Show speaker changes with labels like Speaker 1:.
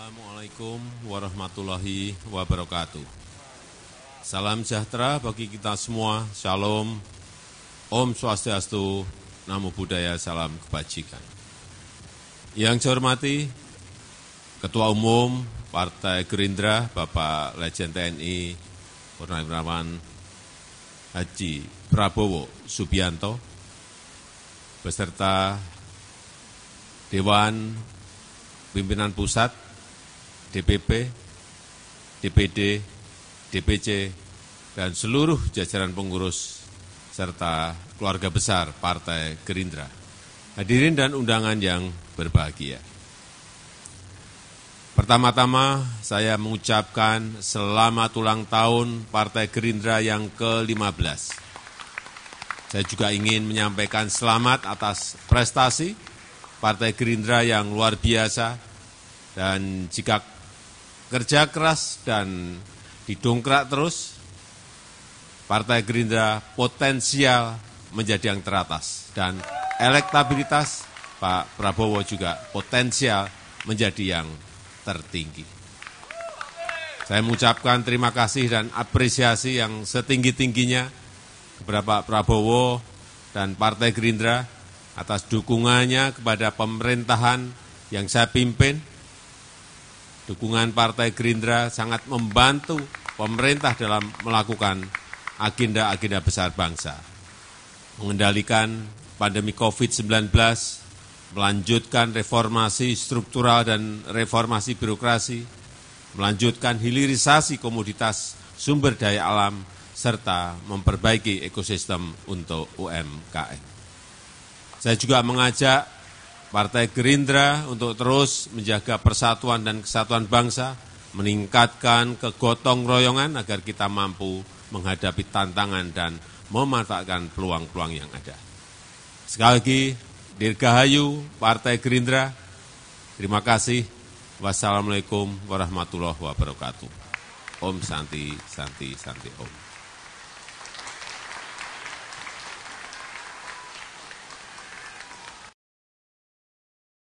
Speaker 1: Assalamualaikum warahmatullahi wabarakatuh. Salam sejahtera bagi kita semua. Shalom. Om Swastiastu. Namo Buddhaya. Salam kebajikan. Yang saya hormati Ketua Umum Partai Gerindra, Bapak Legend TNI Purnawirawan Haji Prabowo Subianto, beserta Dewan Pimpinan Pusat, DPP, DPD, DPC, dan seluruh jajaran pengurus serta keluarga besar Partai Gerindra. Hadirin dan undangan yang berbahagia. Pertama-tama saya mengucapkan selamat ulang tahun Partai Gerindra yang ke-15. Saya juga ingin menyampaikan selamat atas prestasi Partai Gerindra yang luar biasa dan jika kerja keras dan didongkrak terus, Partai Gerindra potensial menjadi yang teratas dan elektabilitas Pak Prabowo juga potensial menjadi yang tertinggi. Saya mengucapkan terima kasih dan apresiasi yang setinggi-tingginya kepada Pak Prabowo dan Partai Gerindra atas dukungannya kepada pemerintahan yang saya pimpin. Dukungan Partai Gerindra sangat membantu pemerintah dalam melakukan agenda-agenda besar bangsa. Mengendalikan pandemi COVID-19, melanjutkan reformasi struktural dan reformasi birokrasi, melanjutkan hilirisasi komoditas sumber daya alam, serta memperbaiki ekosistem untuk UMKM. Saya juga mengajak Partai Gerindra untuk terus menjaga persatuan dan kesatuan bangsa, meningkatkan kegotong royongan agar kita mampu menghadapi tantangan dan memanfaatkan peluang-peluang yang ada. Sekali lagi, Dirgahayu Partai Gerindra, terima kasih. Wassalamualaikum warahmatullahi wabarakatuh. Om Santi, Santi, Santi Om.